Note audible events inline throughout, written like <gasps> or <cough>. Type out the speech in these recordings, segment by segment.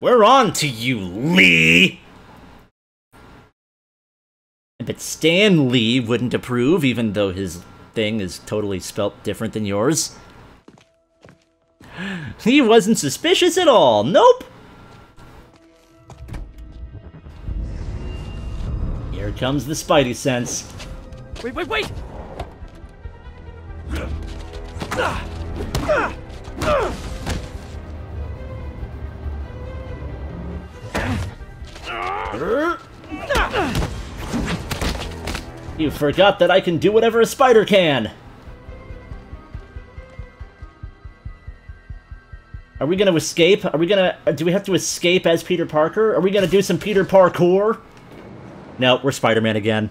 We're on to you, Lee! But Stan Lee wouldn't approve, even though his thing is totally spelt different than yours. <gasps> He wasn't suspicious at all. Nope! Here comes the Spidey sense. Wait, wait, wait! <laughs> You forgot that I can do whatever a spider can! Are we gonna escape? Are we gonna... Uh, do we have to escape as Peter Parker? Are we gonna do some Peter Parkour? No, we're Spider-Man again.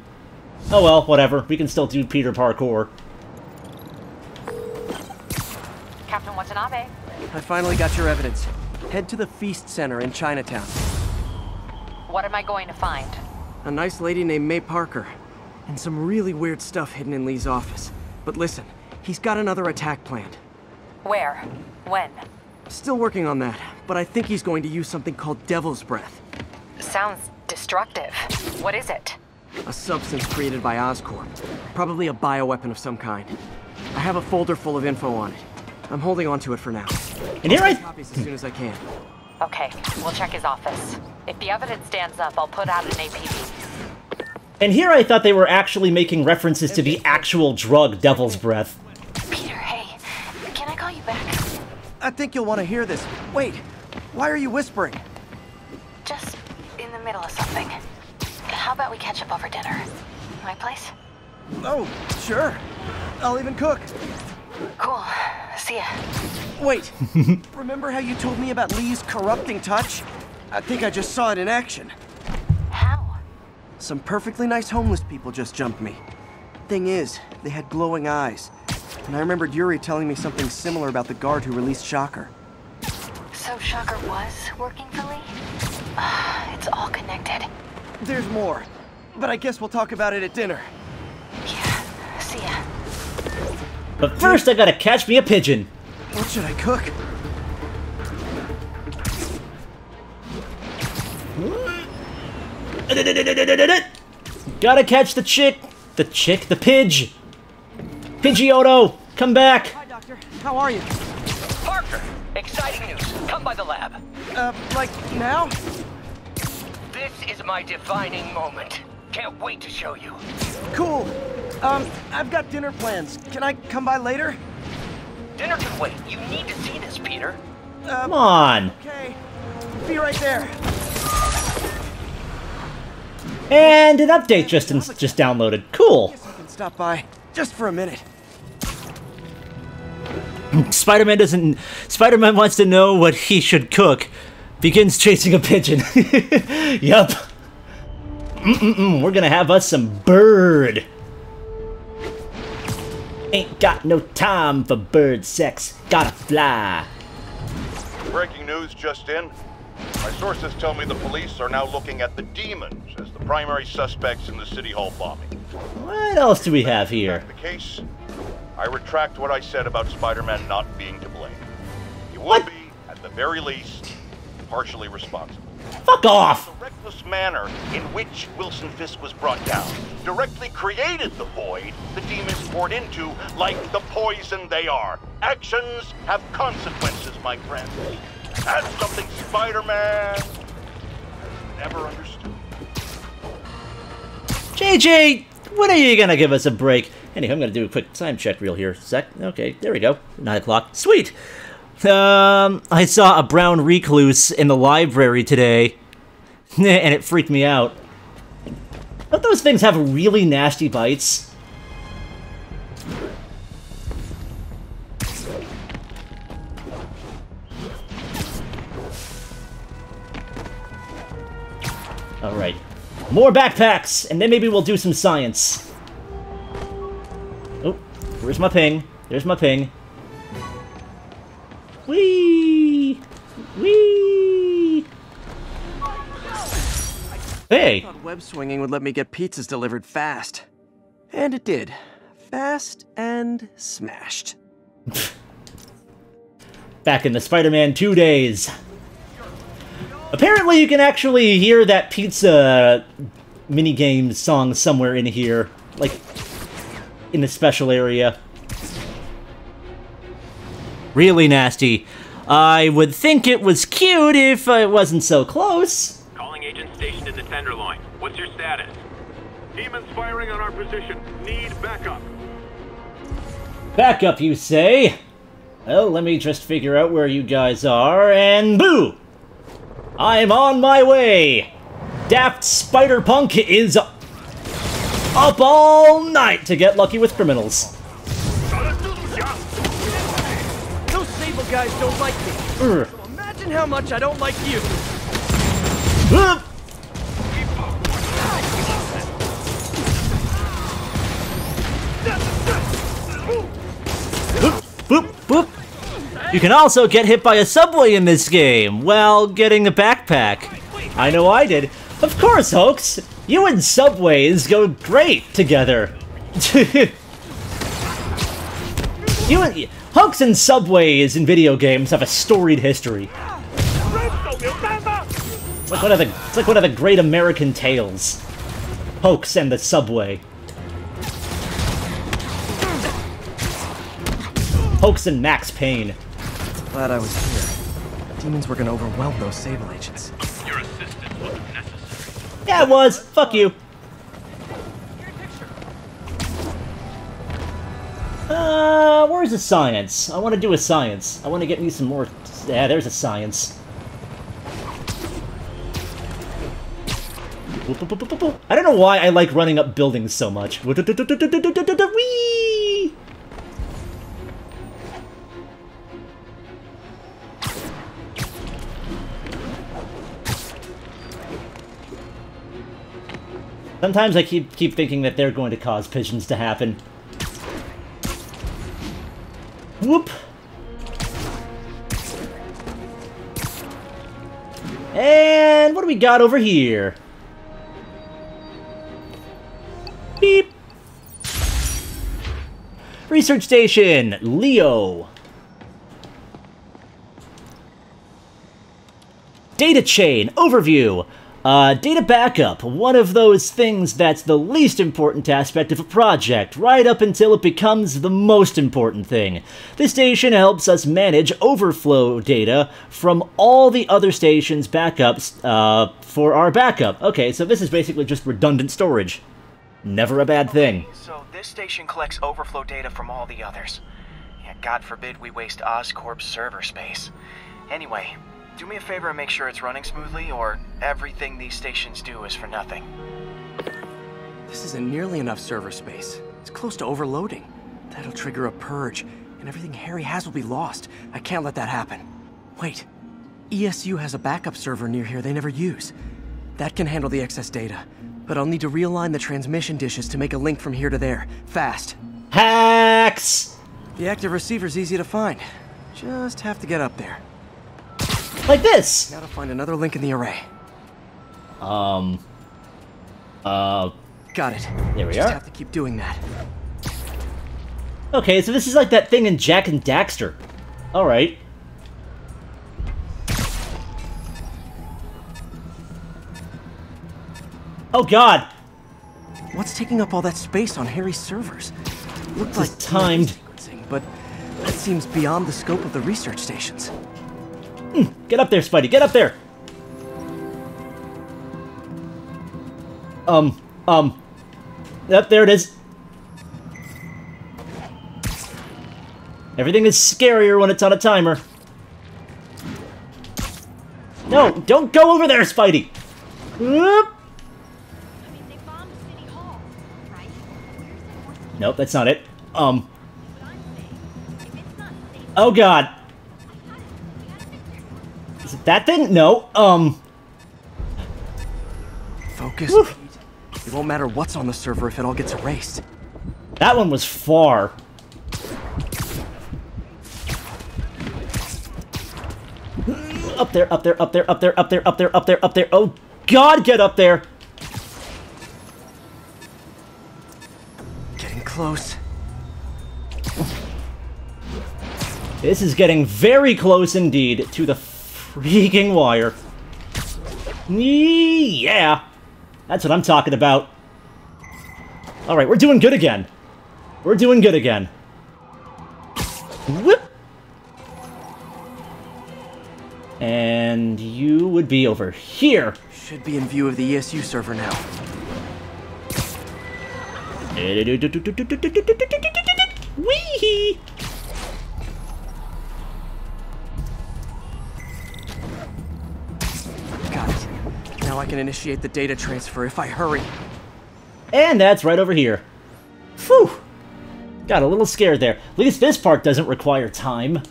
Oh well, whatever. We can still do Peter Parkour. Captain Watanabe. I finally got your evidence. Head to the Feast Center in Chinatown. What am I going to find? A nice lady named May Parker. And some really weird stuff hidden in Lee's office. But listen, he's got another attack planned. Where? When? Still working on that, but I think he's going to use something called Devil's Breath. Sounds destructive. What is it? A substance created by Oscorp. Probably a bioweapon of some kind. I have a folder full of info on it. I'm holding on to it for now. And here I... Copies as soon as I can. Okay, we'll check his office. If the evidence stands up, I'll put out an APB. And here I thought they were actually making references to the actual drug Devil's Breath. Peter, hey, can I call you back? I think you'll want to hear this. Wait, why are you whispering? Just in the middle of something. How about we catch up over dinner? My place? Oh, sure. I'll even cook. Cool. See ya. Wait, <laughs> remember how you told me about Lee's corrupting touch? I think I just saw it in action. How? Some perfectly nice homeless people just jumped me. Thing is, they had glowing eyes. And I remembered Yuri telling me something similar about the guard who released Shocker. So Shocker was working for Lee? Ah, <sighs> it's all connected. There's more, but I guess we'll talk about it at dinner. Yeah. See ya. But first I gotta catch me a pigeon. What should I cook? Gotta catch the chick. The chick, the pidge. Pidgeotto, come back. Hi, Doctor. How are you? Parker, exciting news. Come by the lab. Uh, like now? This is my defining moment. Can't wait to show you. Cool. Um, I've got dinner plans. Can I come by later? Dinner can wait. You need to see this, Peter. Come on. Okay. Be right there. And an update just in, just downloaded. Cool. Guess I can stop by just for a minute. Spider-Man doesn't. Spider-Man wants to know what he should cook. Begins chasing a pigeon. <laughs> yup. Mm-mm-mm, we're gonna have us some bird. Ain't got no time for bird sex. Gotta fly. Breaking news just in. My sources tell me the police are now looking at the demons as the primary suspects in the City Hall bombing. What else do we have here? The case? I retract what I said about Spider-Man not being to blame. He will What? be, at the very least, partially responsible. Fuck off! The reckless manner in which Wilson Fisk was brought down directly created the void the demons poured into like the poison they are. Actions have consequences, my friend. That's something Spider-Man never understood. JJ, when are you gonna give us a break? Anyway, I'm gonna do a quick time check reel here. Sec. Okay, there we go. Nine o'clock. Sweet. Um, I saw a brown recluse in the library today, <laughs> and it freaked me out. Don't those things have really nasty bites? Alright. More backpacks, and then maybe we'll do some science. Oh, where's my ping? There's my ping. Whee! Whee! Hey! Thought web swinging would let me get pizzas delivered fast. And it did. Fast and smashed. <laughs> Back in the Spider-Man 2 days. Apparently, you can actually hear that pizza minigame song somewhere in here, like in a special area. Really nasty. I would think it was cute if it wasn't so close. Calling agent stationed in the Tenderloin. What's your status? Demons firing on our position. Need backup. Backup, you say? Well, let me just figure out where you guys are, and boo! I'm on my way! Daft Spider-Punk is up all night to get lucky with criminals. Guys don't like me. Urgh. So imagine how much I don't like you. Boop! Boop, boop. You can also get hit by a subway in this game while getting a backpack. I know I did. Of course, Hoax! You and subways go great together. <laughs> you and Hoax and subways in video games have a storied history. It's like one of the it's like one of the great American tales. Hoax and the subway. Hoax and Max Payne. Glad I was here. Demons were gonna overwhelm those Sable agents. Your assistance wasn't necessary. Yeah, it was. Fuck you. Uh, where's the science? I want to do a science. I want to get me some more. Yeah, there's a science. I don't know why I like running up buildings so much. Whee! Sometimes I keep keep thinking that they're going to cause pigeons to happen. Whoop! And what do we got over here? Beep! Research Station, Leo. Data chain, overview. Uh, data backup, one of those things that's the least important aspect of a project, right up until it becomes the most important thing. This station helps us manage overflow data from all the other stations' backups uh, for our backup. Okay, so this is basically just redundant storage. Never a bad thing. So this station collects overflow data from all the others. Yeah, God forbid we waste Oscorp's server space. Anyway, do me a favor and make sure it's running smoothly, or everything these stations do is for nothing. This isn't nearly enough server space. It's close to overloading. That'll trigger a purge, and everything Harry has will be lost. I can't let that happen. Wait. ESU has a backup server near here they never use. That can handle the excess data. But I'll need to realign the transmission dishes to make a link from here to there. Fast. Hacks! The active receiver's easy to find. Just have to get up there. Like this! Now to find another link in the array. Um. Uh. Got it. There we Just are. have to keep doing that. Okay, so this is like that thing in Jak and Daxter. Alright. Oh god! What's taking up all that space on Harry's servers? Looked This like timed. sequencing, but that seems beyond the scope of the research stations. Get up there, Spidey, get up there! Um, um. Yep, there it is. Everything is scarier when it's on a timer. No, don't go over there, Spidey! Enforcement? Nope, that's not it. Um, oh god. That didn't No, um, Focus, Whew. It won't matter what's on the server if it all gets erased. that one was far. Up there, up there, up there, up there, up there, up there, up there, up there. Oh god, get up there! Getting close. This is getting very close indeed to the freaking wire. Yeah, that's what I'm talking about. All right, we're doing good again. We're doing good again. Whoop. And you would be over here. Should be in view of the ESU server now. Wee! Got Now I can initiate the data transfer if I hurry. And that's right over here. Phew! Got a little scared there. At least this part doesn't require time.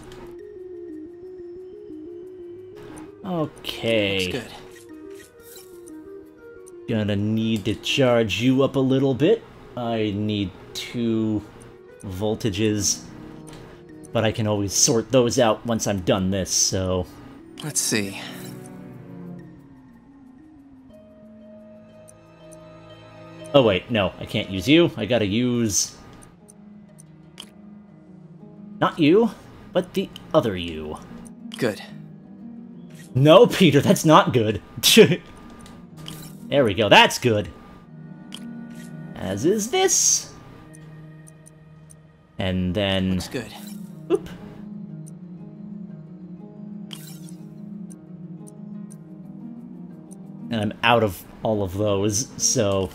Okay. Looks good. Gonna need to charge you up a little bit. I need two voltages. But I can always sort those out once I'm done this, so... Let's see. Oh wait, no, I can't use you. I gotta use... Not you, but the other you. Good. No, Peter, that's not good. <laughs> there we go, that's good. As is this. And then... Looks good. Oop. And I'm out of all of those, so...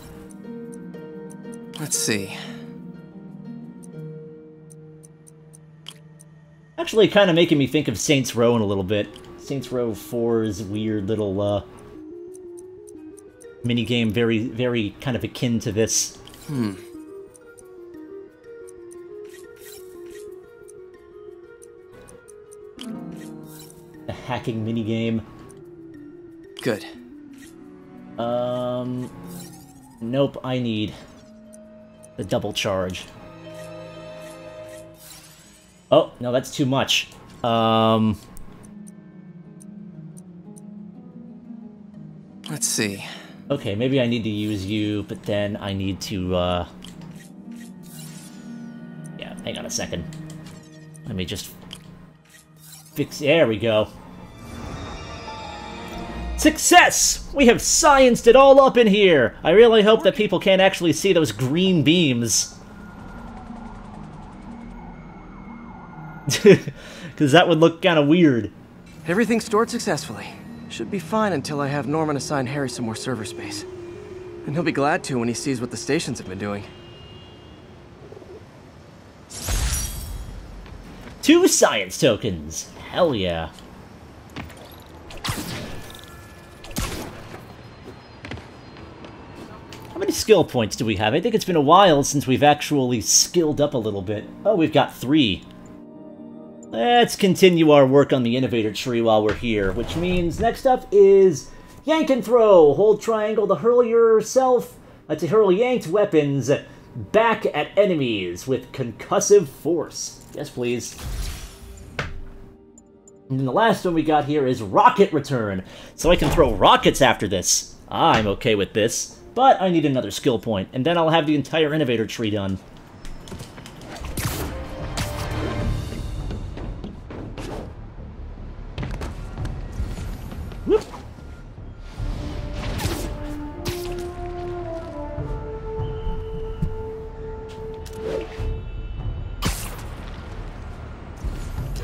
Let's see. Actually, kind of making me think of Saints Row in a little bit. Saints Row 4's weird little, uh... Minigame, very, very kind of akin to this. Hmm. A hacking minigame. Good. Um... Nope, I need the double charge. Oh, no, that's too much. Um... Let's see. Okay, maybe I need to use you, but then I need to, uh... Yeah, hang on a second. Let me just... Fix... There we go. Success! We have scienced it all up in here! I really hope that people can't actually see those green beams. <laughs> Because that would look kind of weird. Everything stored successfully. Should be fine until I have Norman assign Harry some more server space. And he'll be glad to when he sees what the stations have been doing. Two science tokens! Hell yeah. Skill points do we have? I think it's been a while since we've actually skilled up a little bit. Oh, we've got three. Let's continue our work on the innovator tree while we're here, which means next up is yank and throw. Hold triangle to hurl yourself, uh, to hurl yanked weapons back at enemies with concussive force. Yes, please. And then the last one we got here is rocket return, so I can throw rockets after this. I'm okay with this, but I need another skill point, and then I'll have the entire innovator tree done.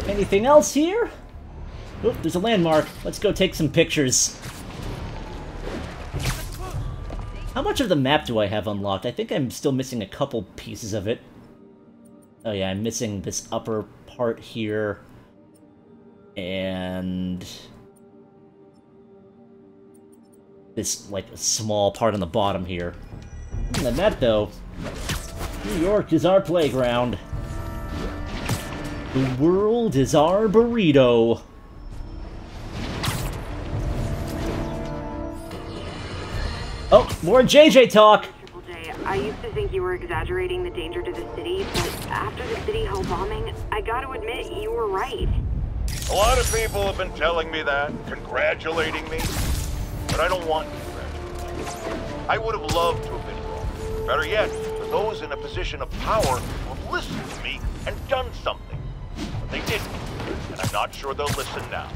Anything else here? Oop, there's a landmark. Let's go take some pictures. Much of the map do I have unlocked? I think I'm still missing a couple pieces of it. Oh yeah, I'm missing this upper part here. And... This, like, small part on the bottom here. Hmm, Other than that, though, New York is our playground. The world is our burrito. Oh, more JJ talk! Triple J, I used to think you were exaggerating the danger to the city, but after the City Hall bombing, I gotta admit, you were right. A lot of people have been telling me that, congratulating me, but I don't want to. I would have loved to have been wrong. Better yet, for those in a position of power who have listened to me and done something. But they didn't, and I'm not sure they'll listen now.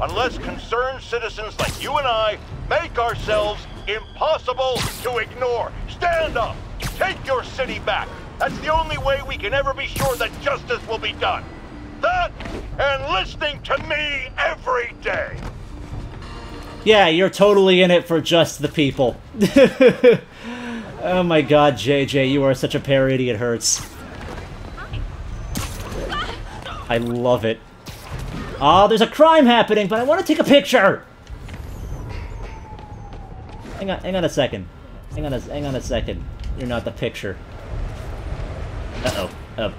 unless concerned citizens like you and I make ourselves impossible to ignore. Stand up! Take your city back! That's the only way we can ever be sure that justice will be done. That and listening to me every day. Yeah, you're totally in it for just the people. <laughs> oh my god, JJ, you are such a parody, it hurts. I love it. Oh, there's a crime happening, but I want to take a picture! Hang on, hang on a second. Hang on a, hang on a second. You're not the picture. Uh-oh. Oh.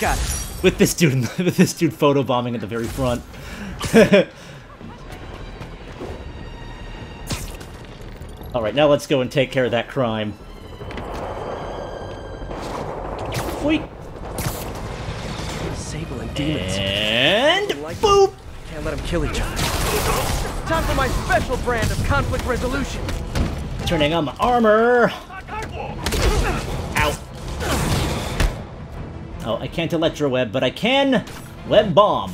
Got it. With this dude, <laughs> with this dude photobombing at the very front. <laughs> Alright, now let's go and take care of that crime. Wait. Sable and demons. And Like- boop! Can't let them kill each other. Time for my special brand of conflict resolution. Turning on my armor. Ow. Oh, I can't electroweb, but I can web bomb.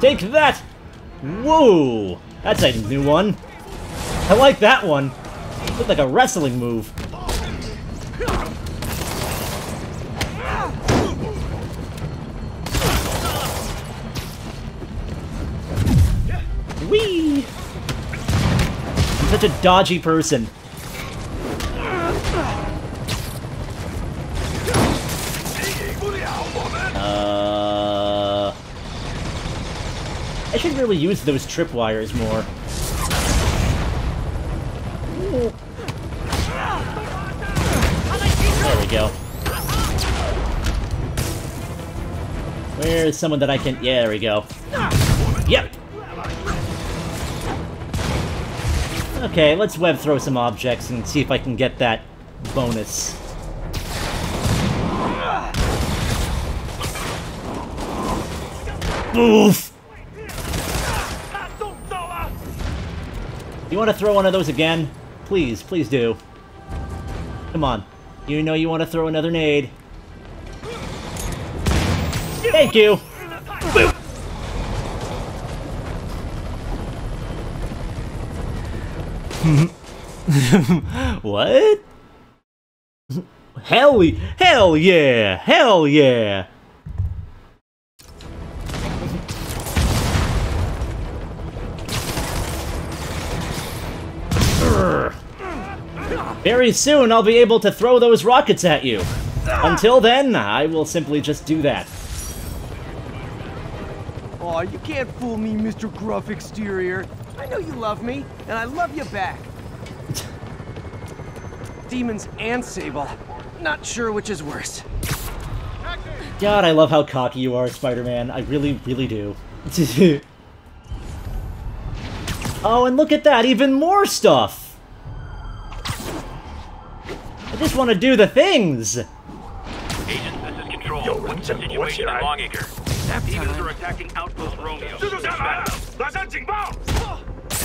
Take that! Whoa! That's a new one. I like that one. Looked like a wrestling move. Such a dodgy person. Uh, I should really use those tripwires more. There we go. Where's someone that I can... Yeah, there we go. Okay, let's web throw some objects and see if I can get that bonus. Oof! You want to throw one of those again? Please, please do. Come on. You know you want to throw another nade. Thank you! Boop. <laughs> what? Hell, hell yeah! Hell yeah! Very soon I'll be able to throw those rockets at you. Until then, I will simply just do that. Aw, you can't fool me, Mr. Gruff Exterior. I know you love me, and I love you back. Demons and Sable. Not sure which is worse. God, I love how cocky you are, Spider-Man. I really, really do. <laughs> oh, and look at that, even more stuff! I just want to do the things! Agent, this is Control. What's the situation in Longacre? Demons are attacking Outpost Romeo.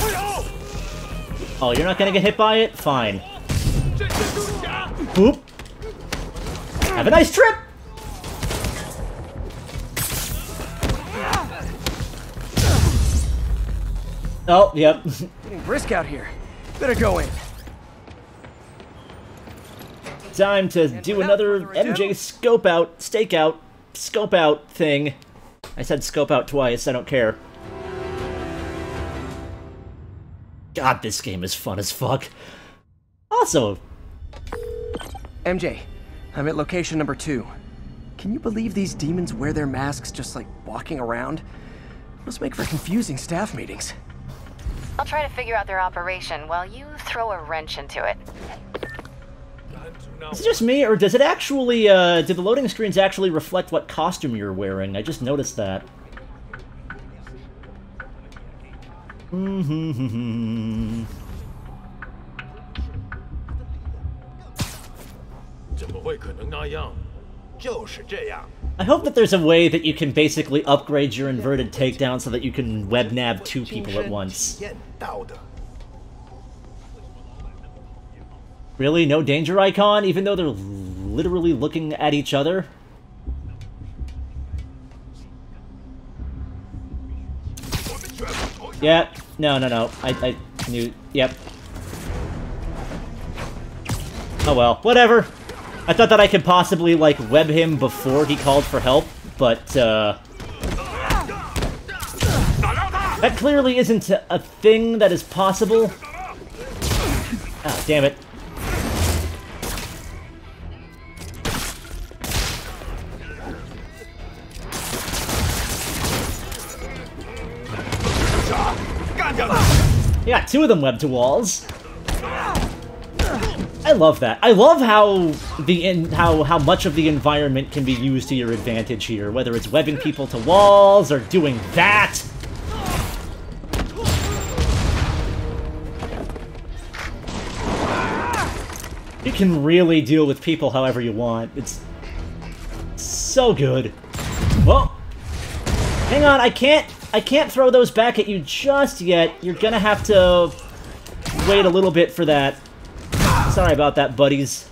Oh! oh, you're not gonna get hit by it? Fine. Boop. Have a nice trip! Oh, yep. <laughs> Getting brisk out here. Better go in. Time to do another without further ado- MJ scope out, stake out, scope out thing. I said scope out twice, I don't care. God, this game is fun as fuck. Also, MJ, I'm at location number two. Can you believe these demons wear their masks just like walking around? Must make for confusing staff meetings. I'll try to figure out their operation while you throw a wrench into it. is it just me, or does it actually, uh, do the loading screens actually reflect what costume you're wearing? I just noticed that. Mm-hmm. I hope that there's a way that you can basically upgrade your inverted takedown so that you can web nab two people at once. Really? No danger icon? Even though they're literally looking at each other? Yeah. No, no, no. I, I knew... Yep. Oh well. Whatever. I thought that I could possibly, like, web him before he called for help, but, uh... That clearly isn't a thing that is possible. Ah, damn it. Yeah, two of them web to walls. I love that. I love how the in, how how much of the environment can be used to your advantage here, whether it's webbing people to walls or doing that. You can really deal with people however you want. It's so good. Well, hang on, I can't I can't throw those back at you just yet. You're gonna have to wait a little bit for that. Sorry about that, buddies.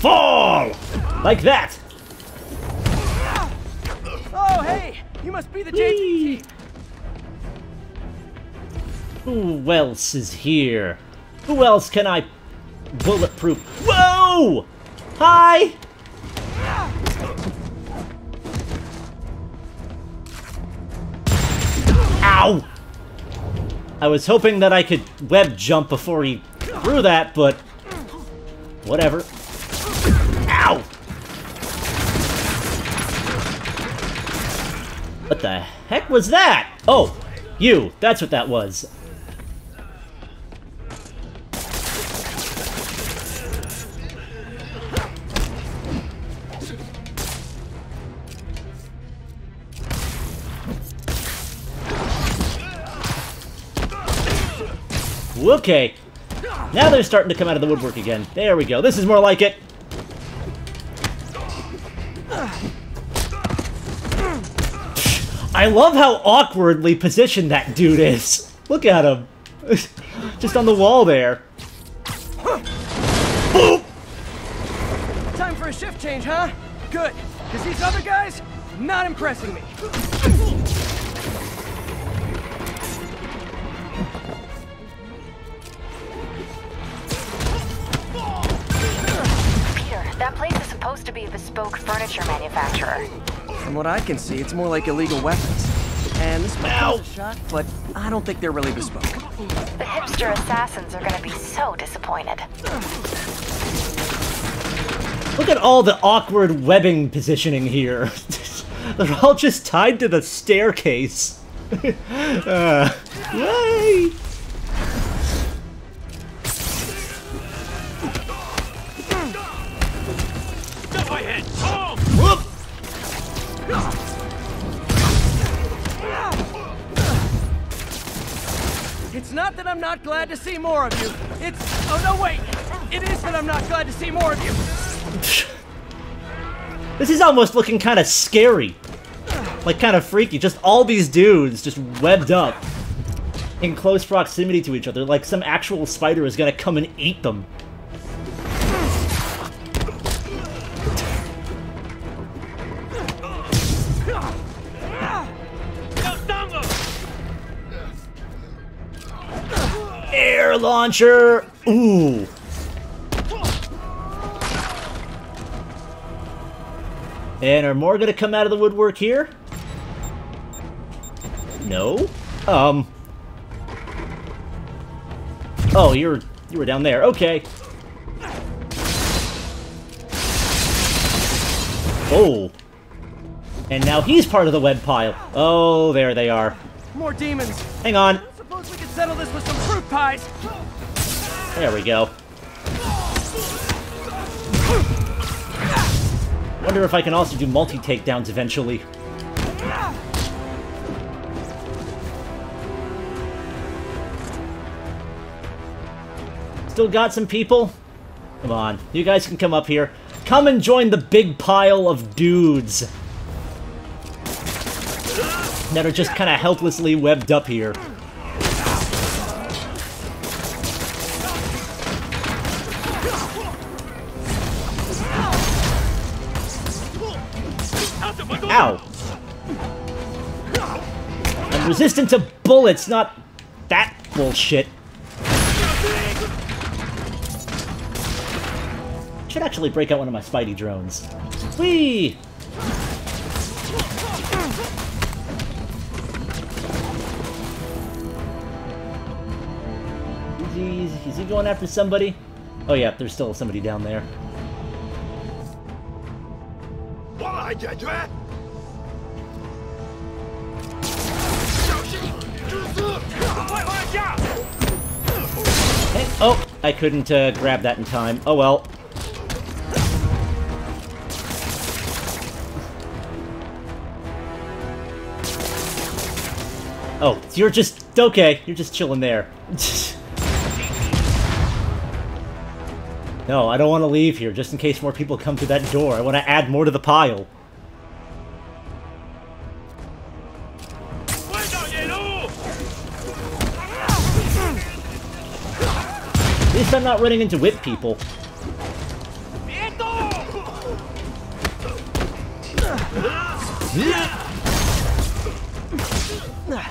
Fall! Like that! Oh, hey! You must be the JT! Who else is here? Who else can I bulletproof? Whoa! Hi! I was hoping that I could web jump before he threw that, but whatever. Ow! What the heck was that? Oh, you. That's what that was. Okay. Now they're starting to come out of the woodwork again. There we go. This is more like it. I love how awkwardly positioned that dude is. Look at him. <laughs> Just on the wall there. Time for a shift change, huh? Good, because these other guys, not impressing me. To be a bespoke furniture manufacturer. From what I can see, it's more like illegal weapons. And this might cause a shock, but I don't think they're really bespoke. The hipster assassins are gonna be so disappointed. Look at all the awkward webbing positioning here. <laughs> They're all just tied to the staircase. <laughs> uh, yay! It's not that I'm not glad to see more of you. It's... Oh, no, wait. It is that I'm not glad to see more of you. <laughs> This is almost looking kind of scary. Like, kind of freaky. Just all these dudes just webbed up in close proximity to each other. Like some actual spider is gonna come and eat them. Launcher! Ooh. And are more gonna come out of the woodwork here? No? Um. Oh, you're you were down there. Okay. Oh. And now he's part of the web pile. Oh, there they are. More demons. Hang on. Suppose we could settle this with some pies. There we go. Wonder if I can also do multi-takedowns eventually. Still got some people? Come on, you guys can come up here. Come and join the big pile of dudes. that are just kind of helplessly webbed up here. resistant to bullets, not that bullshit. Should actually break out one of my Spidey drones. Whee! Is he, is he going after somebody? Oh yeah, there's still somebody down there. What I man? Oh, I couldn't uh, grab that in time. Oh well. Oh, you're just... Okay, you're just chilling there. <laughs> no, I don't want to leave here, just in case more people come through that door. I want to add more to the pile. Not running into whip people.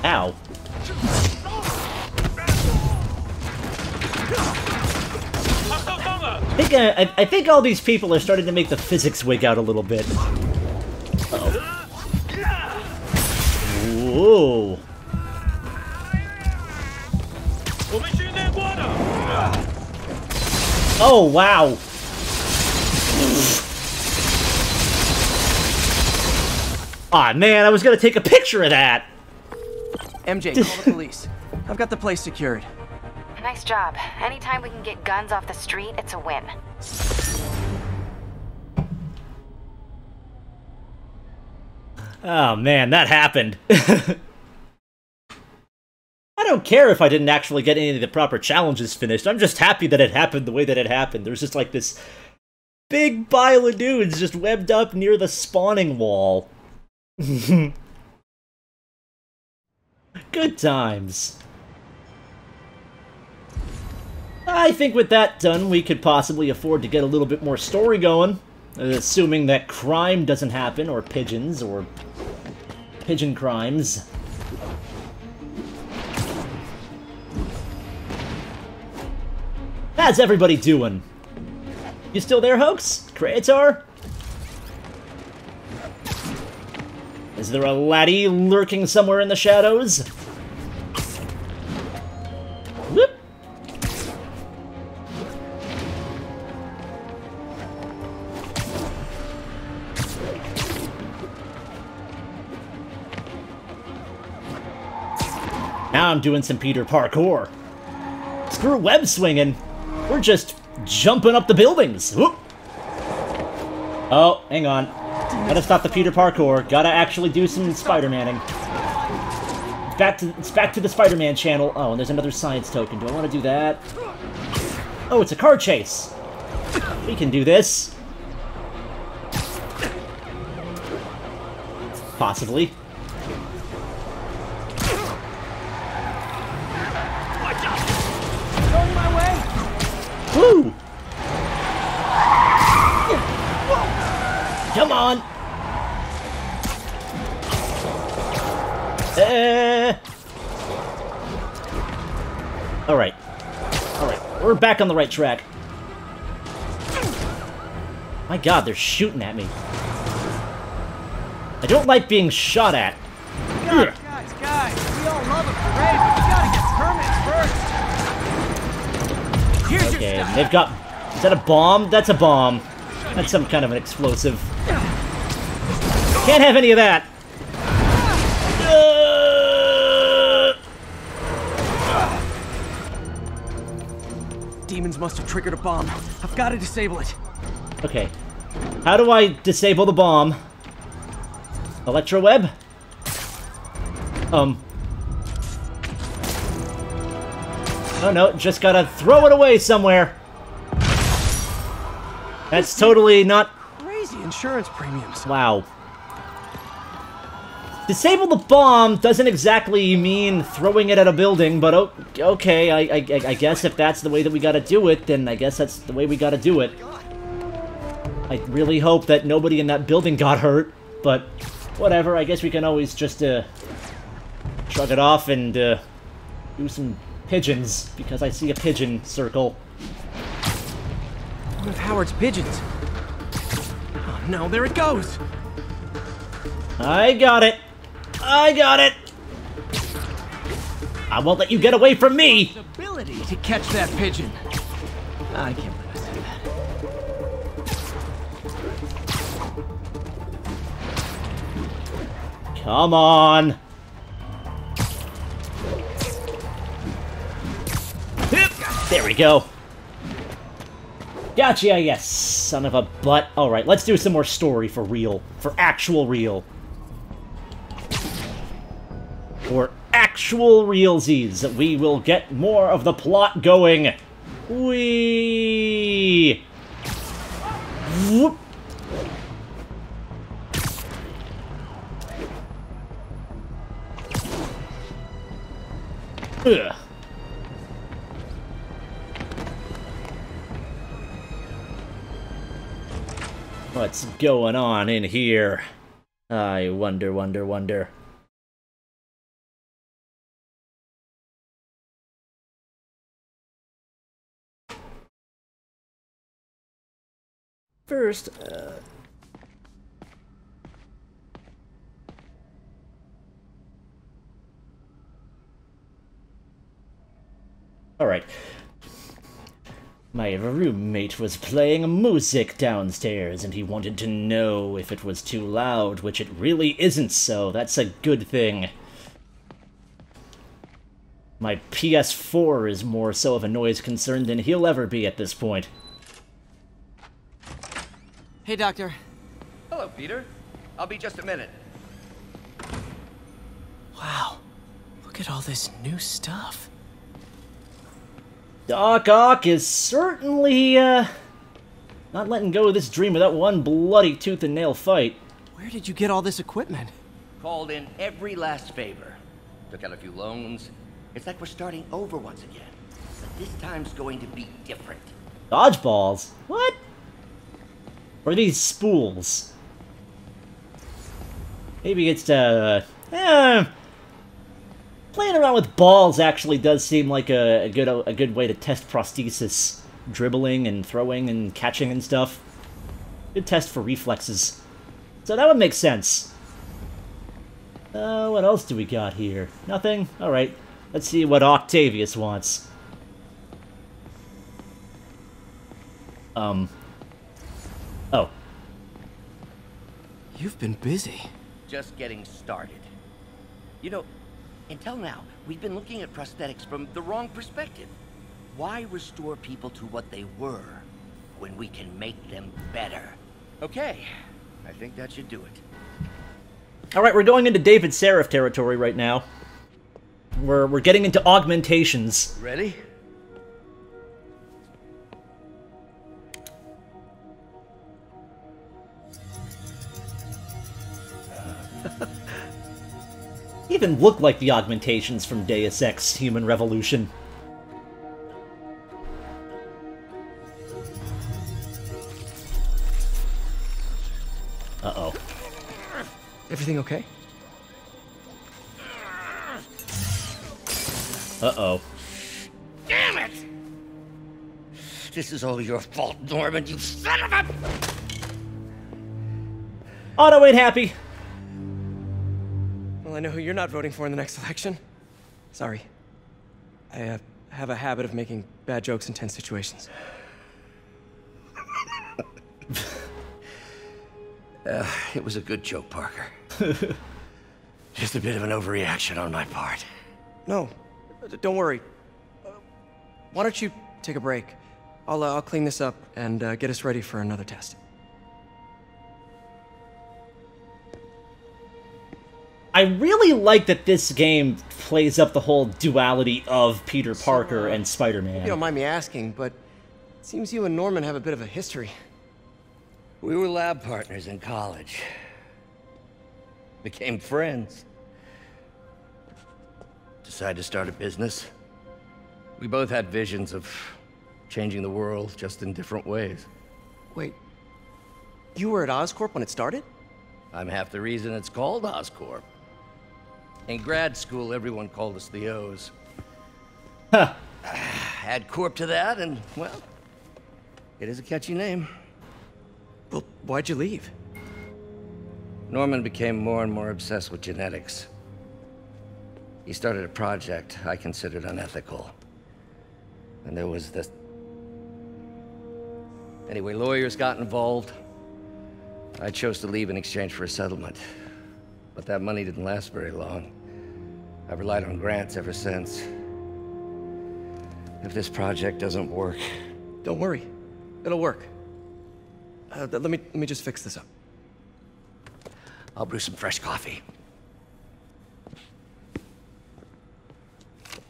Ow. I think, uh, I, I think all these people are starting to make the physics wig out a little bit. Uh-oh. Whoa. Oh, wow. Aw, man, I was gonna take a picture of that. MJ, <laughs> call the police. I've got the place secured. Nice job. Anytime we can get guns off the street, it's a win. Oh, man, that happened. <laughs> I don't care if I didn't actually get any of the proper challenges finished. I'm just happy that it happened the way that it happened. There's just like this big pile of dudes just webbed up near the spawning wall. <laughs> Good times. I think with that done, we could possibly afford to get a little bit more story going. Assuming that crime doesn't happen, or pigeons, or pigeon crimes. How's everybody doing? You still there, Hoax? Creator? Is there a laddie lurking somewhere in the shadows? Whoop! Now I'm doing some Peter parkour. Screw web swinging. We're just jumping up the buildings. Whoop. Oh, hang on. Gotta stop the Peter parkour. Gotta actually do some Spider-Manning. It's back to it's back to the Spider-Man channel. Oh, and there's another science token. Do I want to do that? Oh, it's a car chase. We can do this. Possibly. Back on the right track. My god, they're shooting at me. I don't like being shot at. Guys, guys, guys, we all love a parade, but we gotta get permits first. Here's Okay, your stuff. they've got... Is that a bomb? That's a bomb. That's some kind of an explosive. Can't have any of that. Must have triggered a bomb. I've got to disable it. Okay. How do I disable the bomb? Electro web? Um. Oh no, just gotta throw it away somewhere. That's totally not... Crazy insurance premiums. Wow. Disable the bomb doesn't exactly mean throwing it at a building, but okay, I, I, I guess if that's the way that we gotta do it, then I guess that's the way we gotta do it. I really hope that nobody in that building got hurt, but whatever, I guess we can always just, uh, shrug it off and, uh, do some pigeons, because I see a pigeon circle. One of Howard's pigeons. Oh no, there it goes! I got it! I got it! I won't let you get away from me! Ability to catch that pigeon. I can't believe I said that. Come on! There we go. Gotcha, yes, son of a butt. Alright, let's do some more story for real. For actual real. For actual realsies. We will get more of the plot going. Whee! Whoop. Ugh. What's going on in here? I wonder, wonder, wonder. First, uh... Alright. My roommate was playing music downstairs, and he wanted to know if it was too loud, which it really isn't so. That's a good thing. My PS4 is more so of a noise concern than he'll ever be at this point. Hey, Doctor. Hello, Peter. I'll be just a minute. Wow. Look at all this new stuff. Doc Ock is certainly, uh, not letting go of this dream without one bloody tooth and nail fight. Where did you get all this equipment? Called in every last favor. Took out a few loans. It's like we're starting over once again. But this time's going to be different. Dodgeballs? What? Or these spools? Maybe it's, uh, eh, Playing around with balls actually does seem like a, a good a good way to test prosthesis. Dribbling and throwing and catching and stuff. Good test for reflexes. So that would make sense. Uh, what else do we got here? Nothing? Alright. Let's see what Octavius wants. Um. You've been busy. Just getting started. You know, until now, we've been looking at prosthetics from the wrong perspective. Why restore people to what they were when we can make them better? Okay, I think that should do it. Alright, we're going into David Sarif territory right now. We're, we're getting into augmentations. Ready? Even look like the augmentations from Deus Ex Human Revolution. Uh-oh. Everything okay? Uh-oh. Damn it! This is all your fault, Norman, you son of a... Otto ain't happy. Know who you're not voting for in the next election. Sorry. I uh, have a habit of making bad jokes in tense situations. <laughs> Uh, it was a good joke, Parker. <laughs> Just a bit of an overreaction on my part. No, don't worry. Uh, why don't you take a break? I'll, uh, I'll clean this up and uh, get us ready for another test. I really like that this game plays up the whole duality of Peter Parker uh, and Spider-Man. You don't mind me asking, but it seems you and Norman have a bit of a history. We were lab partners in college. Became friends. Decided to start a business. We both had visions of changing the world, just in different ways. Wait. You were at Oscorp when it started? I'm half the reason it's called Oscorp. In grad school, everyone called us the O's. Huh. <sighs> Add Corp to that, and, well, it is a catchy name. Well, why'd you leave? Norman became more and more obsessed with genetics. He started a project I considered unethical. And there was this... Anyway, lawyers got involved. I chose to leave in exchange for a settlement. But that money didn't last very long. I've relied on grants ever since. If this project doesn't work... Don't worry. It'll work. Uh, let me let me just fix this up. I'll brew some fresh coffee.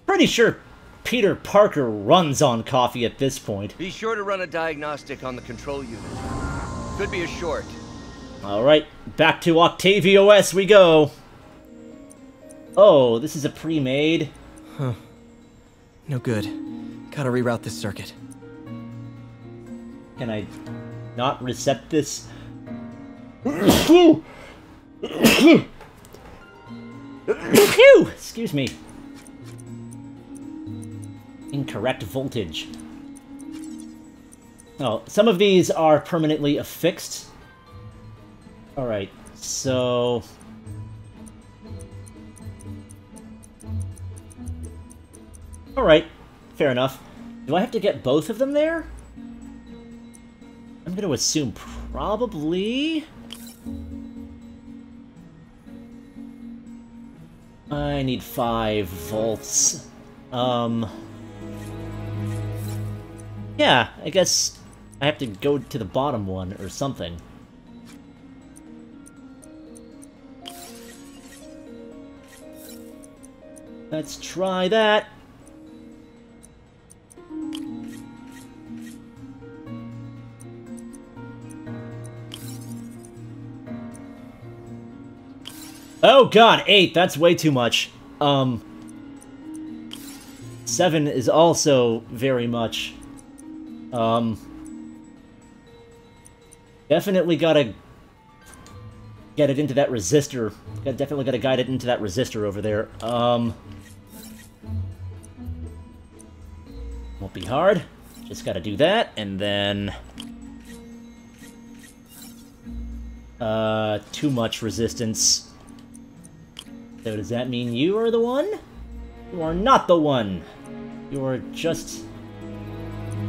Pretty sure Peter Parker runs on coffee at this point. Be sure to run a diagnostic on the control unit. Could be a short. Alright, back to Octavius we go. Oh, this is a pre-made. Huh. No good. Gotta reroute this circuit. Can I not reset this? Phew! Excuse me. Incorrect voltage. Oh, some of these are permanently affixed. Alright, so... Alright, fair enough. Do I have to get both of them there? I'm gonna assume probably... I need five volts. Um... Yeah, I guess I have to go to the bottom one or something. Let's try that. Oh god, 8, that's way too much. Um... 7 is also very much. Um... Definitely gotta get it into that resistor. Definitely gotta guide it into that resistor over there. Um... Won't be hard. Just gotta do that, and then... Uh, too much resistance. So does that mean you are the one? You are not the one! You are just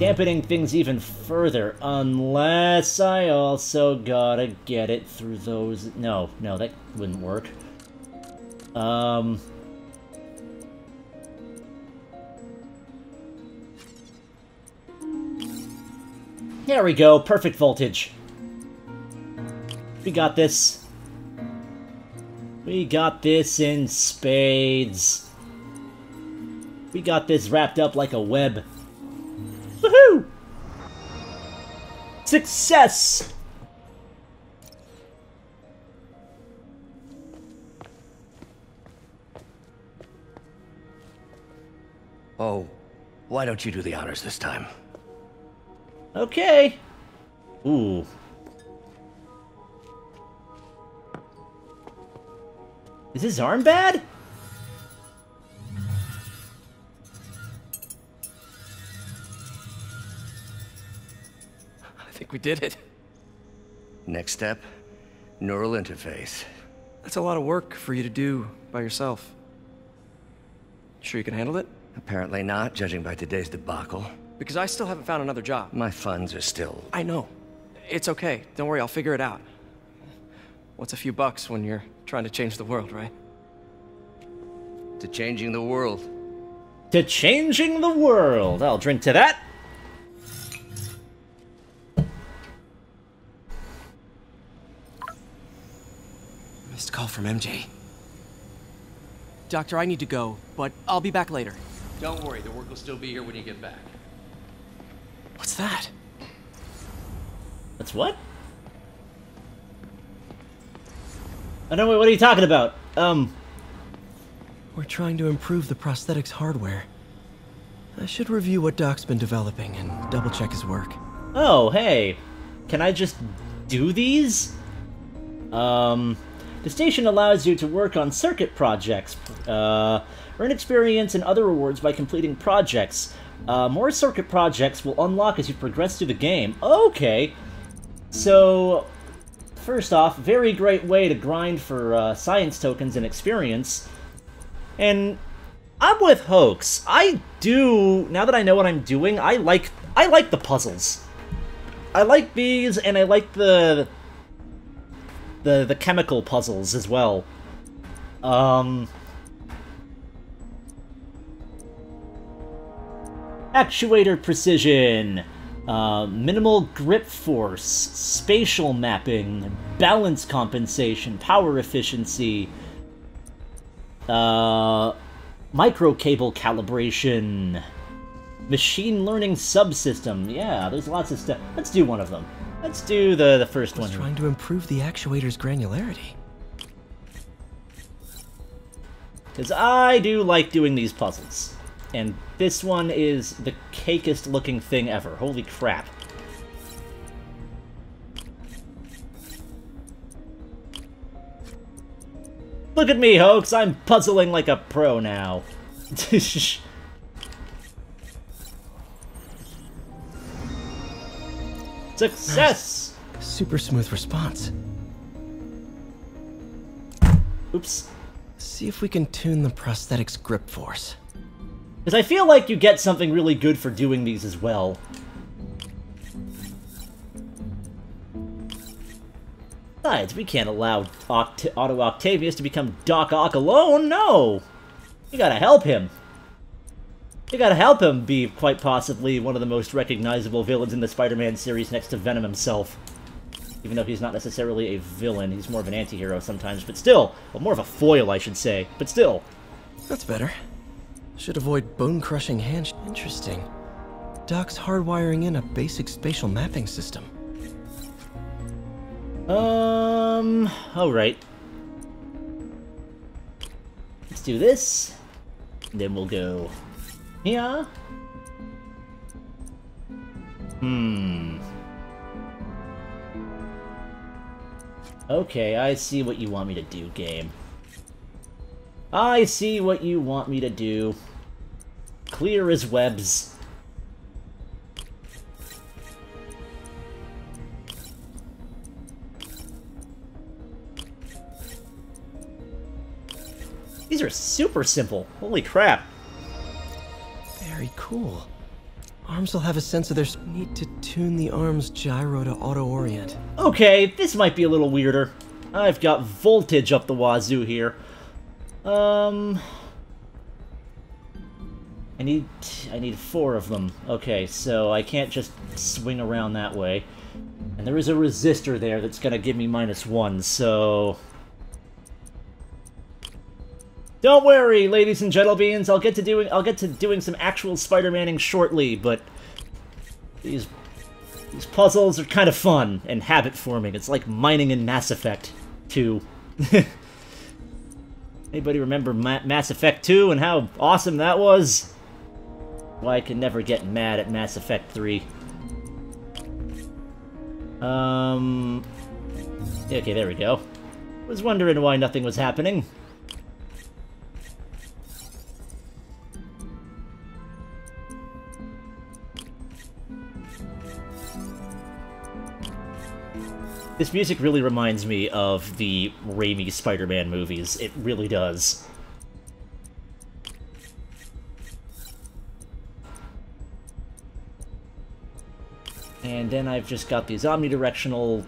dampening things even further, unless I also gotta get it through those... No, no, that wouldn't work. Um... There we go, perfect voltage. We got this. We got this in spades. We got this wrapped up like a web. Woohoo! Success! Oh, why don't you do the honors this time? Okay. Ooh. Is his arm bad? I think we did it. Next step, neural interface. That's a lot of work for you to do by yourself. Sure you can handle it? Apparently not, judging by today's debacle. Because I still haven't found another job. My funds are still... I know. It's okay. Don't worry, I'll figure it out. What's a few bucks when you're trying to change the world, right? To changing the world. To changing the world. I'll drink to that. Missed call from MJ. Doctor, I need to go, but I'll be back later. Don't worry, the work will still be here when you get back. What's that? That's what? I don't know what are you talking about? Um, We're trying to improve the prosthetics hardware. I should review what Doc's been developing and double check his work. oh, hey. Can I just do these? Um, the station allows you to work on circuit projects, uh, earn experience and other rewards by completing projects. Uh, more circuit projects will unlock as you progress through the game. Okay. So, first off, very great way to grind for uh, science tokens and experience. And I'm with Hoax. I do now that I know what I'm doing. I like I like the puzzles. I like these, and I like the the the chemical puzzles as well. Um. Actuator precision, uh, minimal grip force, spatial mapping, balance compensation, power efficiency, uh, microcable calibration, machine learning subsystem. Yeah, there's lots of stuff. Let's do one of them. Let's do the the first one. Trying to improve the actuator's granularity. Because I do like doing these puzzles. And this one is the cakest looking thing ever. Holy crap. Look at me, Hoax! I'm puzzling like a pro now. <laughs> Success! Super smooth response. Oops. See if we can tune the prosthetics grip force. Because I feel like you get something really good for doing these as well. Besides, we can't allow Oct Otto Octavius to become Doc Ock alone, no! You gotta help him. You gotta help him be quite possibly one of the most recognizable villains in the Spider-Man series next to Venom himself. Even though he's not necessarily a villain, he's more of an anti-hero sometimes, but still! Well, more of a foil, I should say, but still. That's better. Should avoid bone-crushing hand... Interesting. Doc's hardwiring in a basic spatial mapping system. Um, alright. Let's do this. Then we'll go here. Hmm. Okay, I see what you want me to do, game. I see what you want me to do. Clear as webs. These are super simple. Holy crap. Very cool. Arms will have a sense of their... Need to tune the arm's gyro to auto-orient. Okay, this might be a little weirder. I've got voltage up the wazoo here. Um... I need... I need four of them. Okay, so I can't just swing around that way. And there is a resistor there that's gonna give me minus one, so... Don't worry, ladies and gentlemen. I'll get to doing I'll get to doing some actual Spider-Maning shortly, but these these puzzles are kind of fun and habit forming. It's like mining in Mass Effect 2. <laughs> Anybody remember Ma Mass Effect 2 and how awesome that was? Why I can never get mad at Mass Effect 3. Um Okay, there we go. Was wondering why nothing was happening. This music really reminds me of the Raimi Spider-Man movies. It really does. Then I've just got these omnidirectional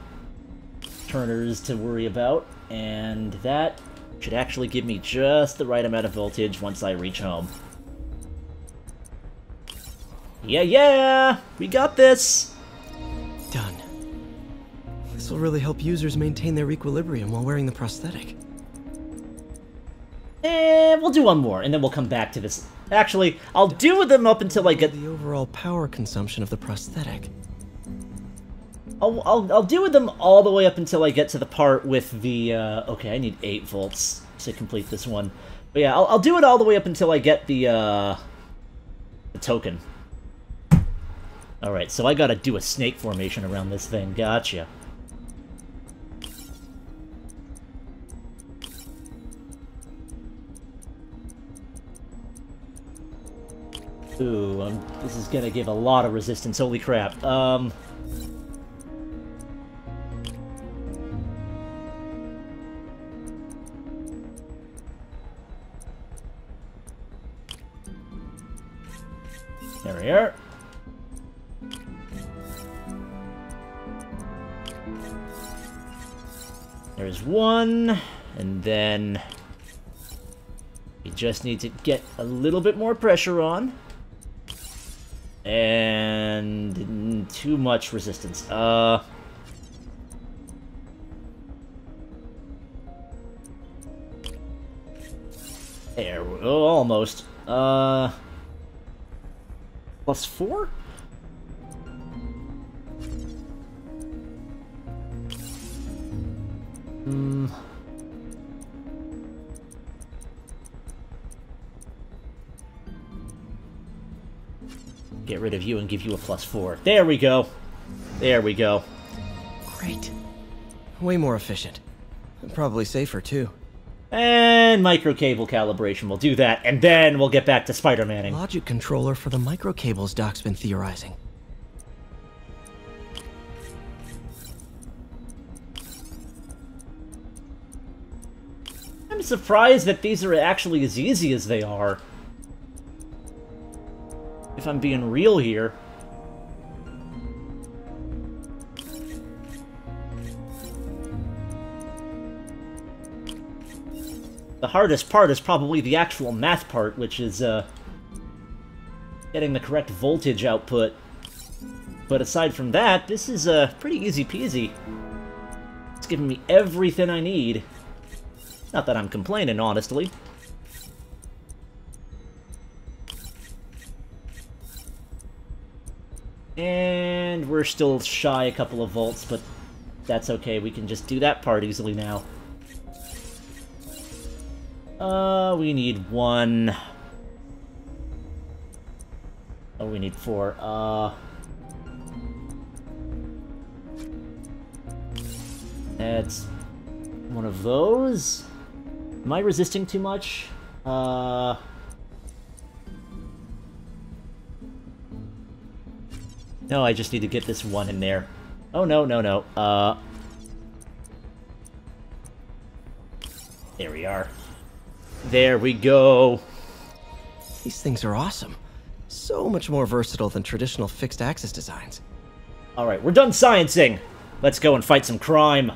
turners to worry about, and that should actually give me just the right amount of voltage once I reach home. Yeah, yeah! We got this! Done. This will really help users maintain their equilibrium while wearing the prosthetic. And we'll do one more, and then we'll come back to this. Actually, I'll do with them up until I get... The overall power consumption of the prosthetic. I'll, I'll, I'll do with them all the way up until I get to the part with the, uh, okay, I need 8 volts to complete this one. But yeah, I'll, I'll do it all the way up until I get the, uh, the token. Alright, so I gotta do a snake formation around this thing, gotcha. Ooh, um, this is gonna give a lot of resistance, holy crap. Um... There we are. There's one, and then we just need to get a little bit more pressure on. And too much resistance. Uh... There, almost. Uh... Plus four? Hmm... Get rid of you and give you a plus four. There we go. There we go. Great. Way more efficient. Probably safer, too. And microcable calibration will do that, and then we'll get back to Spider-Manning. Logic controller for the microcables Doc's been theorizing. I'm surprised that these are actually as easy as they are. If I'm being real here. Hardest part is probably the actual math part, which is, uh, getting the correct voltage output. But aside from that, this is, uh, pretty easy peasy. It's giving me everything I need. Not that I'm complaining, honestly. And we're still shy a couple of volts, but that's okay. We can just do that part easily now. Uh, we need one. Oh, we need four. Uh... That's one of those. Am I resisting too much? Uh... No, I just need to get this one in there. Oh, no, no, no. Uh... There we are. There we go. These things are awesome. So much more versatile than traditional fixed axis designs. Alright, we're done sciencing. Let's go and fight some crime.